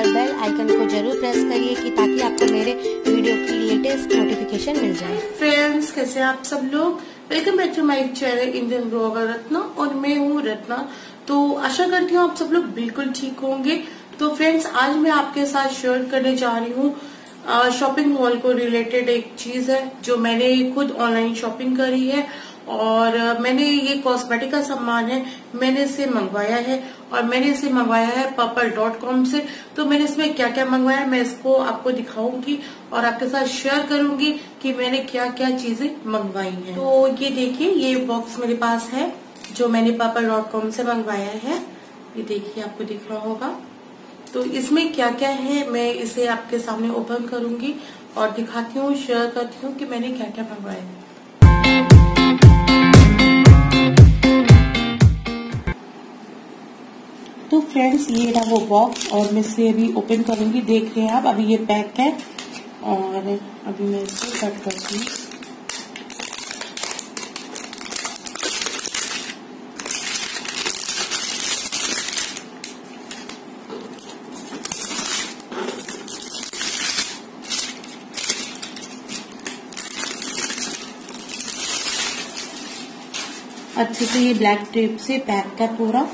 और bell icon को ज़रूर प्रेस करिए कि ताकि आपको मेरे वीडियो की लेटेस्ट नोटिफिकेशन मिल जाए। फ्रेंड्स कैसे आप सब लोग? Welcome back to my channel Indian blogger Ratna और मैं हूँ रत्ना। तो आशा करती हूँ आप सब लोग बिल्कुल ठीक होंगे। तो फ्रेंड्स आज मैं आपके साथ शेयर करने जा रही हूँ। शॉपिंग मॉल को रिलेटेड एक चीज़ है, जो मैंने खुद ऑनलाइन शॉपिंग करी है। और मैंने ये कॉस्मेटिक का सामान है, मैंने इसे मंगवाया है। और मैंने इसे मंगवाया है पर्पल डॉट कॉम से। तो मैंने इसमें क्या क्या मंगवाया, मैं इसको आपको दिखाऊँगी और आपके साथ शेयर करूँगी कि मैंने क्या क्या चीज़ें मंगवाई हैं। तो ये देखिए, ये बॉक्स मेरे पास है, जो मैंने पर्पल डॉट कॉम से मंगवाया है। ये देखिए, आपको दिख रहा होगा। तो इसमें क्या क्या है, मैं इसे आपके सामने ओपन करूँगी और दिखाती हूँ शेयर करती हूँ कि मैंने क्या क्या मंगवाया है। फ्रेंड्स ये रहा वो बॉक्स और मैं इसे अभी ओपन करूँगी देख रहे हैं आप, अभी ये पैक है और अभी मैं इसे कट करती हूँ। अच्छे से ये ब्लैक टेप से पैक है पूरा।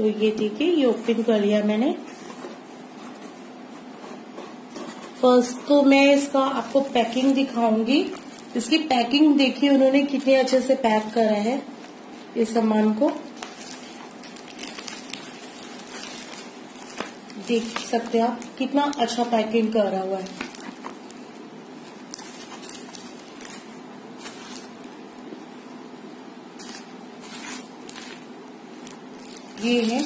तो ये देखिए ये ओपन कर लिया मैंने। फ़र्स्ट तो मैं इसका आपको पैकिंग दिखाऊँगी। इसकी पैकिंग देखिए, उन्होंने कितने अच्छे से पैक करा है इस सामान को। देख सकते हैं आप कितना अच्छा पैकिंग करा हुआ है। ये है।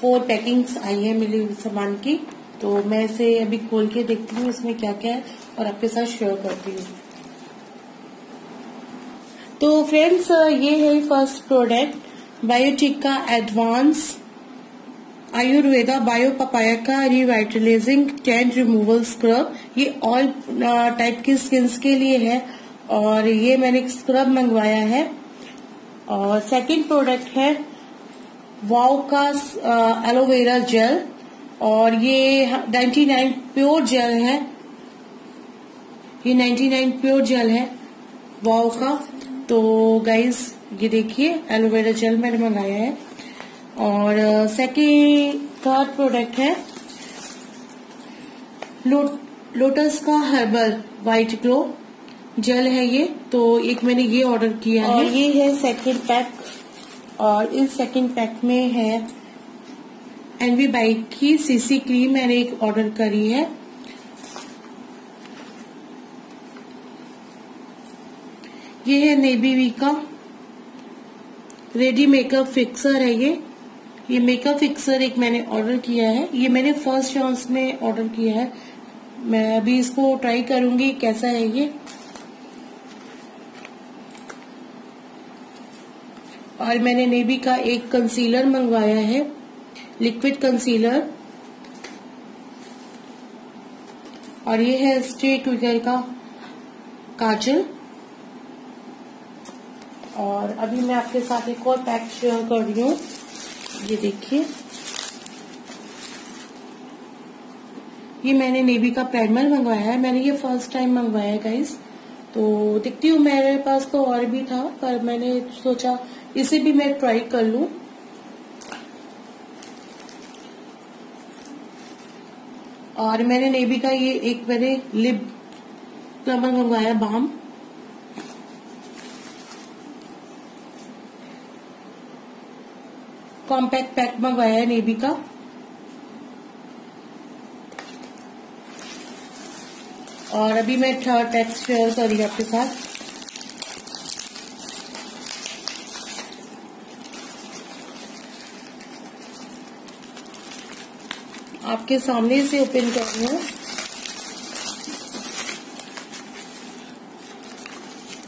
फोर पैकिंग्स आई है मेरे सामान की। तो मैं इसे अभी खोल के देखती हूँ, इसमें क्या क्या है और आपके साथ शेयर करती हूँ। तो फ्रेंड्स ये है फ़र्स्ट प्रोडक्ट बायोटिक का एडवांस आयुर्वेदा बायो पपाया का रिवाइटलाइजिंग टेंट रिमूवल स्क्रब ये ऑल टाइप की स्किन के लिए है और ये मैंने स्क्रब मंगवाया है। और सेकंड प्रोडक्ट है वाओ का एलोवेरा जेल और ये 99 प्योर जेल है। ये 99 प्योर जेल है वाओ का। तो गाइज़ ये देखिए एलोवेरा जेल मैंने मंगाया है। और सेकेंड थर्ड प्रोडक्ट है लो, लोटस का हर्बल वाइट ग्लो जेल है ये तो एक मैंने ये ऑर्डर किया और है। ये है सेकेंड पैक और इस सेकेंड पैक में है एनवी बाइक की सीसी क्रीम मैंने एक ऑर्डर करी है। ये है नेबी वी का। रेडी मेकअप फिक्सर है ये। ये मेकअप फिक्सर एक मैंने ऑर्डर किया है। ये मैंने फ़र्स्ट चांस में ऑर्डर किया है। मैं अभी इसको ट्राई करूँगी कैसा है ये। और मैंने नेबी का एक कंसीलर मंगवाया है लिक्विड कंसीलर और ये है स्ट्रेट विगर का काजल। और अभी मैं आपके साथ एक और पैक शेयर कर रही हूँ। ये देखिए। ये मैंने नेवी का प्राइमर मंगवाया है। मैंने ये फ़र्स्ट टाइम मंगवाया है गाइस तो दिखती हूँ मेरे पास तो और भी था, पर मैंने सोचा इसे भी मैं ट्राई कर लू। और मैंने नेवी का ये एक मैंने लिप प्लमर मंगवाया बाम कॉम्पैक्ट पैक मंगवाया है नेवी का। और अभी मैं थर्ड पैक शेयर कर आपके साथ। आपके सामने से ओपन कर रही हूँ।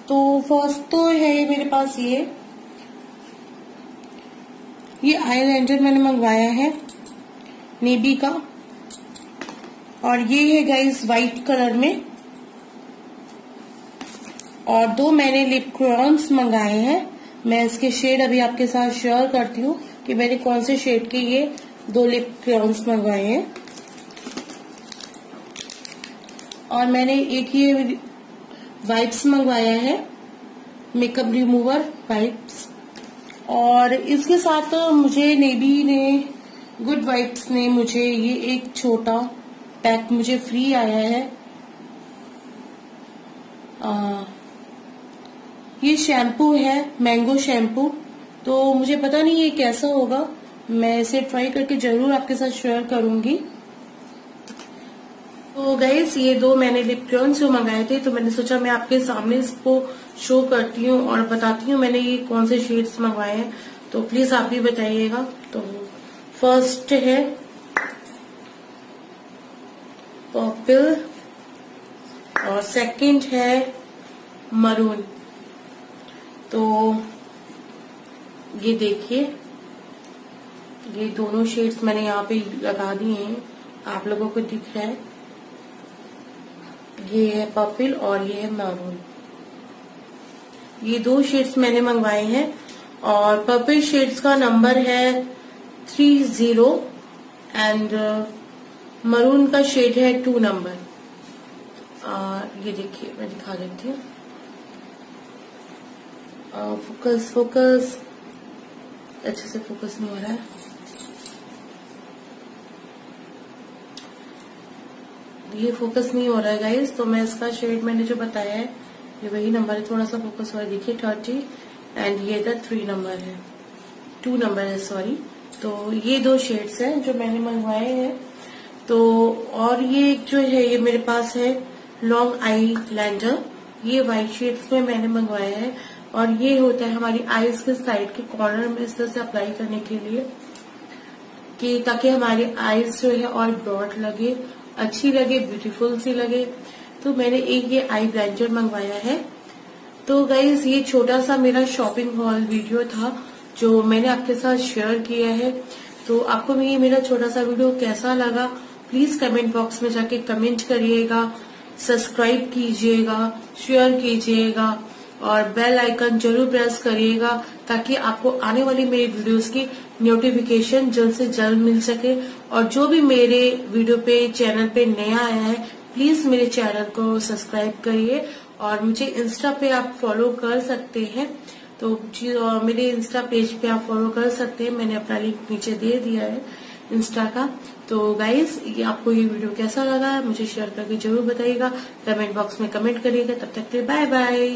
तो फ़र्स्ट तो है ये मेरे पास ये। ये आईलाइनर मैंने मंगवाया है नेबी का। और ये है गाइस वाइट कलर में। और दो मैंने लिप क्रॉन्स मंगाए हैं। मैं इसके शेड अभी आपके साथ शेयर करती हूँ कि मैंने कौन से शेड के ये दो लिप क्रॉन्स मंगवाए हैं। और मैंने एक ये वाइप्स मंगवाया है मेकअप रिमूवर वाइप्स और इसके साथ मुझे नेबी ने गुड वाइप्स ने मुझे ये एक छोटा पैक मुझे फ्री आया है। आ, ये शैम्पू है मैंगो शैम्पू तो मुझे पता नहीं ये कैसा होगा। मैं इसे ट्राई करके ज़रूर आपके साथ शेयर करूँगी। तो गैस ये दो मैंने लिप क्लोन्स जो मंगाए थे तो मैंने सोचा मैं आपके सामने इसको शो करती हूँ और बताती हूँ मैंने ये कौन से शेड्स मंगवाए हैं। तो प्लीज़ आप भी बताइएगा। तो फ़र्स्ट है पर्पल और सेकंड है मरून तो ये देखिए। ये दोनों शेड्स मैंने यहाँ पे लगा दिए हैं। आप लोगों को दिख रहा है। ये है पर्पल और ये है मैरून ये दो शेड्स मैंने मंगवाए हैं और पर्पल शेड्स का नंबर है थ्री ज़ीरो एंड मरून का शेड है टू नंबर ये देखिए, मैं दिखा देती हूँ। फोकस फोकस अच्छे से फोकस नहीं हो रहा है। ये फोकस नहीं हो रहा है गाइज़ तो मैं इसका शेड मैंने जो बताया है, ये वही नंबर है, थोड़ा सा फोकस हो रहा है. देखिए थर्टी एंड ये इधर थ्री नंबर है. टू नंबर है सॉरी तो ये दो शेड्स हैं जो मैंने मंगवाए हैं. तो और ये जो है, ये मेरे पास है लॉन्ग आई लैंडर ये व्हाइट शेड्स में मैंने मंगवाया है. और ये होता है हमारी आईज के साइड के कॉर्नर में इस तरह से अप्लाई करने के लिए, कि ताकि हमारी आईज जो है और ब्रॉड लगे अच्छी लगे ब्यूटीफुल सी लगे। तो मैंने एक ये आई ब्लेंजर मंगवाया है। तो गाइज़ ये छोटा सा मेरा शॉपिंग हॉल वीडियो था, जो मैंने आपके साथ शेयर किया है। तो आपको ये मेरा छोटा सा वीडियो कैसा लगा प्लीज़ कमेंट बॉक्स में जाके कमेंट करिएगा सब्सक्राइब कीजिएगा शेयर कीजिएगा, और बेल आइकन ज़रूर प्रेस करिएगा ताकि आपको आने वाली मेरी वीडियोस की नोटिफिकेशन जल्द से जल्द मिल सके। और जो भी मेरे वीडियो पे चैनल पे नया आया है प्लीज़ मेरे चैनल को सब्सक्राइब करिए। और मुझे इंस्टा पे आप फॉलो कर सकते हैं। तो मेरे इंस्टा पेज पे आप फॉलो कर सकते हैं। मैंने अपना लिंक नीचे दे दिया है इंस्टा का। तो गाइज़ ये आपको ये वीडियो कैसा लगा? मुझे शेयर करके ज़रूर बताइएगा। कमेंट बॉक्स में कमेंट करिएगा। तब तक के बाय बाय